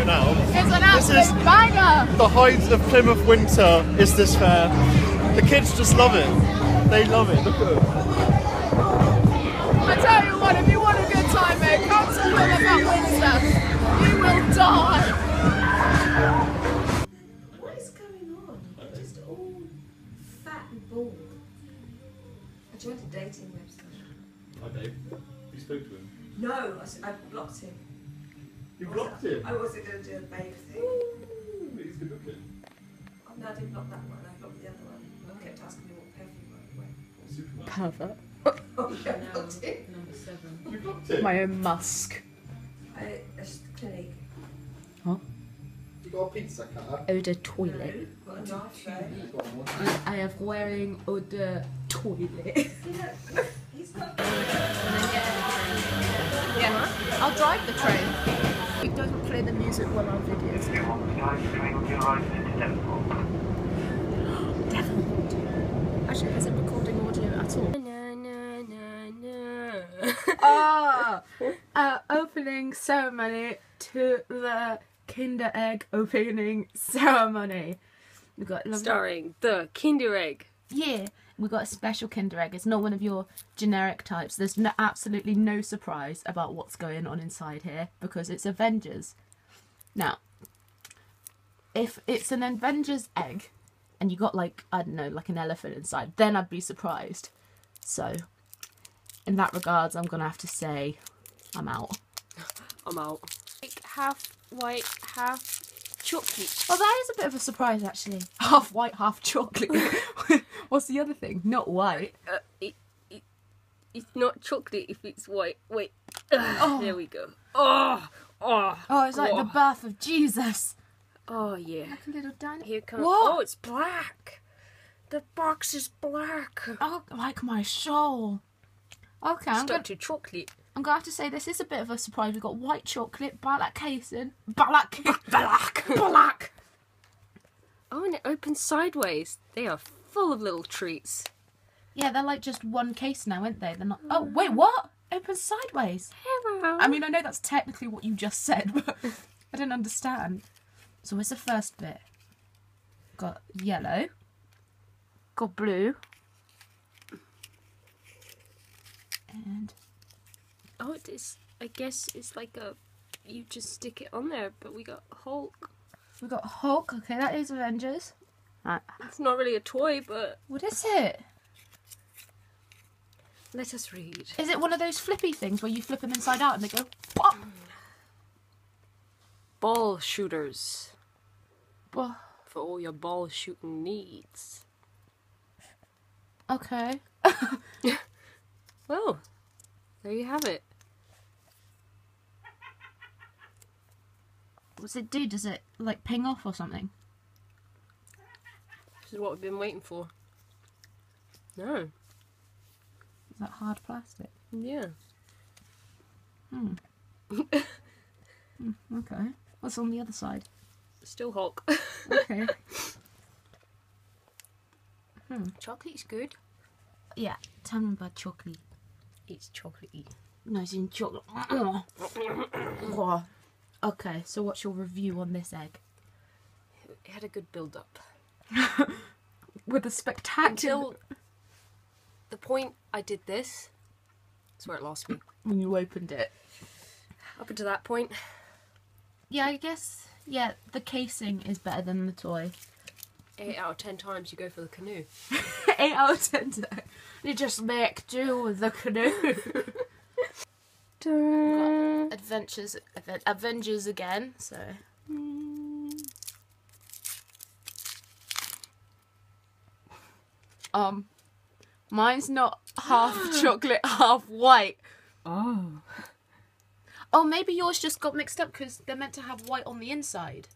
right now. It's an This absolute is- banger. The height of Plymouth winter is this fair. The kids just love it. They love it. Look at them. I tell you what, if you want a good time, mate, come to Plymouth at Windsor. You will die. What is going on? You're just all fat and bald. I joined a dating website. Hi Dave. You spoke to him. No, I, s- I blocked him. You blocked him. I wasn't going to do a babe thing. He's good looking. Oh, no, I didn't block that one. I blocked the other one. I kept asking me what perfume I wear. Superman. Pervert. Oh, yeah, I blocked it. Number seven. You blocked him. My own musk. I, it's the clinic. You got a pizza cutter. Odor toilet. Got a knife there. I have wearing odor toilet. He's got Yeah, I'll drive the train. It doesn't play the music while on videos. Actually, is it recording audio at all? Ah, uh, opening ceremony to the Kinder Egg opening ceremony. We've got lovely- Starring the Kinder Egg. Yeah, we got a special Kinder Egg. It's not one of your generic types. There's no, absolutely no surprise about what's going on inside here because it's Avengers. Now, if it's an Avengers egg and you got like I don't know, like an elephant inside, then I'd be surprised. So, in that regards, I'm gonna have to say I'm out. I'm out. Like half white, half chocolate. Well, that is a bit of a surprise, actually. Half white, half chocolate. What's the other thing? Not white. Uh, it, it, it's not chocolate if it's white. Wait. Ugh, There we go. Oh, oh. Oh, it's like the oh. birth of Jesus. Oh yeah. Like a little dinosaur. Here comes. What? Oh, it's black. The box is black. Oh, like my soul. Okay, I'm gonna, to chocolate. I'm gonna have to say this is a bit of a surprise. We've got white chocolate, black casing, black, Black. black. Oh, and it opens sideways. They are full of little treats. Yeah, they're like just one case now, aren't they? They're not. Oh, wait, what? Open sideways. Hello. I mean, I know that's technically what you just said, but I don't understand. So where's the first bit? Got yellow. Got blue. And Oh, it is. I guess it's like a. You just stick it on there, but we got Hulk. we got Hulk. Okay, that is Avengers. Right. It's not really a toy, but What is it? let us read. Is it one of those flippy things where you flip them inside out and they go pop? Ball shooters Well, for all your ball shooting needs. Okay. Well, there you have it. What's it do? Does it like ping off or something? This is what we've been waiting for. No. Is that hard plastic? Yeah. Hmm. Okay. What's on the other side? Still Hulk. Okay. Hmm. Chocolate's good. yeah. Tell me about chocolate. It's chocolatey. No, it's in chocolate. okay. So what's your review on this egg? It had a good build up. With a spectacular. Until the point I did this. That's where it lost me. when you opened it. Up until that point, Yeah, I guess. Yeah, the casing is better than the toy. eight out of ten times you go for the canoe. Eight out of ten today. You just make do with the canoe. Got Adventures, Aven- Avengers again. So um, mine's not half chocolate, half white. Oh. Oh, maybe yours just got mixed up because they're meant to have white on the inside,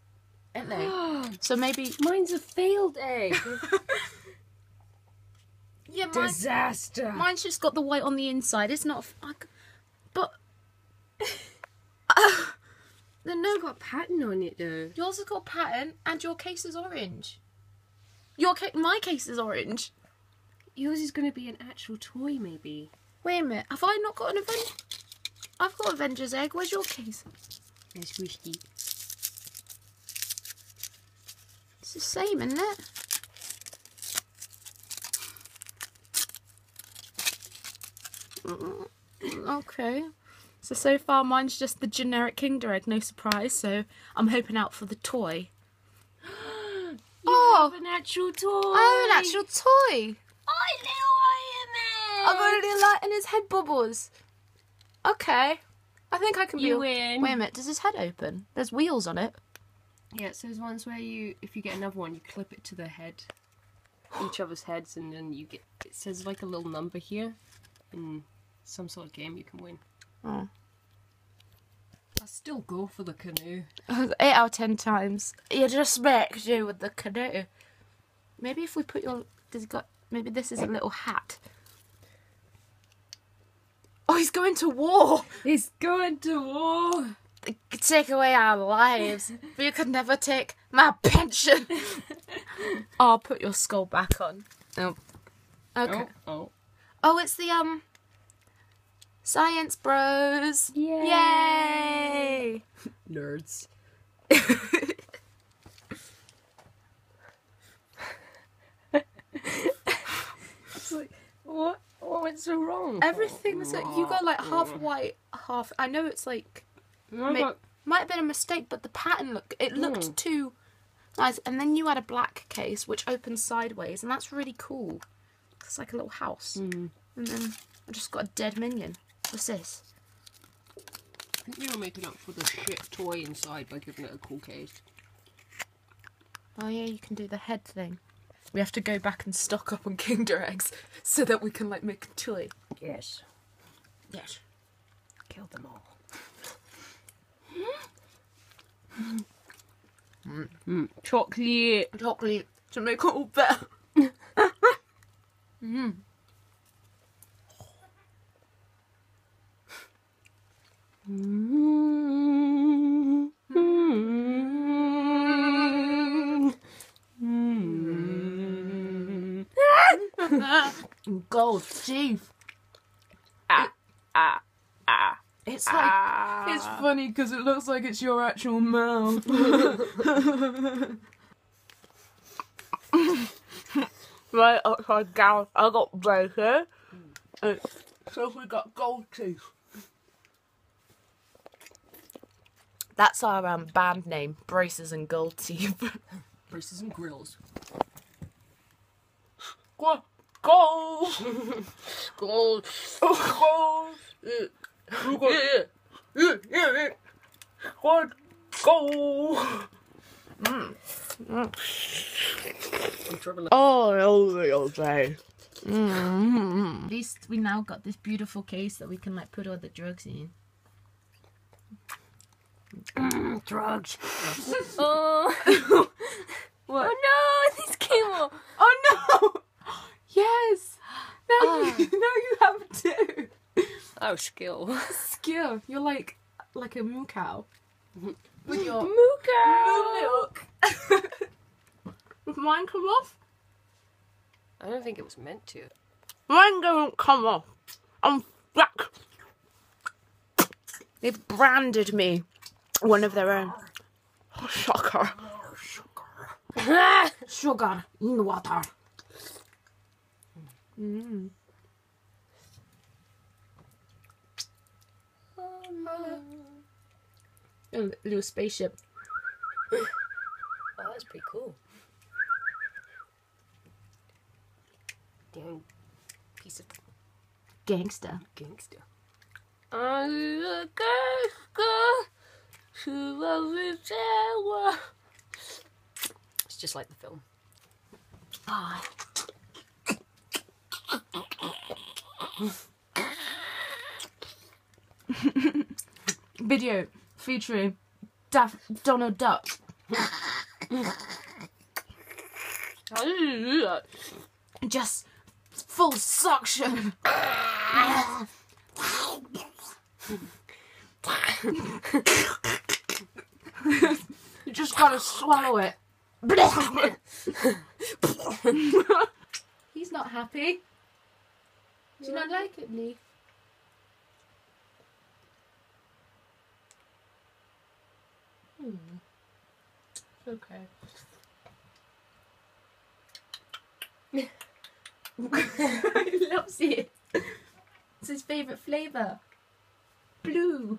aren't they? so maybe Mine's a failed egg. yeah, mine, Disaster. mine's just got the white on the inside. It's not, I but the no got pattern on it though. Yours has got pattern, and your case is orange. Your ca- my case is orange. Yours is going to be an actual toy, maybe. Wait a minute, have I not got an Aven? I've got Avengers egg. Where's your case? It's whiskey. It's the same, isn't it? Mm, Okay. So so far mine's just the generic Kinder Egg, no surprise. So I'm hoping out for the toy. oh, An actual toy. oh, an actual toy. Oh, little Iron Man. I've got a little light in his head bubbles. Okay. I think I can be. You a- win. Wait a minute. Does his head open? There's wheels on it. Yeah, so there's ones where you, if you get another one, you clip it to the head, each other's heads, and then you get. It says like a little number here, in some sort of game you can win. Oh. I still go for the canoe. Eight out of ten times. You just smacked you with the canoe. Maybe if we put your. Does he got? Maybe this is a little hat. Oh, he's going to war. He's going to war. They could take away our lives, but you could never take my pension. I'll put your skull back on. Oh. Okay. Oh, oh. Oh, it's the um. Science Bros. Yay. Yay! Nerds. like, what? What went so wrong? Everything's like you got like half white, half. I know it's like got- might have been a mistake, but the pattern look it looked Mm. too nice. And then you had a black case which opens sideways, and that's really cool. It's like a little house. Mm. And then I just got a dead minion. What's this? I think you're making up for the shit toy inside by giving it a cool case. Oh yeah, you can do the head thing. We have to go back and stock up on Kinder eggs so that we can like make a toy. Yes. Yes. Kill them all. mm. Chocolate. Chocolate to make it all better. Mm. Gold teeth. Ah, ah, ah. It's like it's funny because it looks like it's your actual mouth. right outside Gareth, I got. Uh, so we got gold teeth. That's our um, band name, Braces and Gold Teeth. Braces and grills. Go- gold, Gold. gold, yeah, yeah, yeah, yeah. Gold, gold. I'm trouble. Oh, all day. At least we now got this beautiful case that we can like put all the drugs in. Mm, drugs. oh. What? Oh no, this came off. Oh no! Yes. Now you, ah. now you have two. Oh, skill. Skill. You're like like a moo cow. With your Moo cow. moo milk. Does mine come off? I don't think it was meant to. Mine don't come off. I'm black. They've branded me one of their own. Oh, shocker. Sugar in water. Mm. A little spaceship. Oh, that's pretty cool. Damn piece of Gangster. gangster. A. It's just like the film. Ah. Video featuring Daff- Donald Duck. How did you do that? Just full suction. you just gotta swallow it. He's not happy. Do you not like it, Lee? Hmm. Okay. he loves it. It's his favourite flavour. Blue.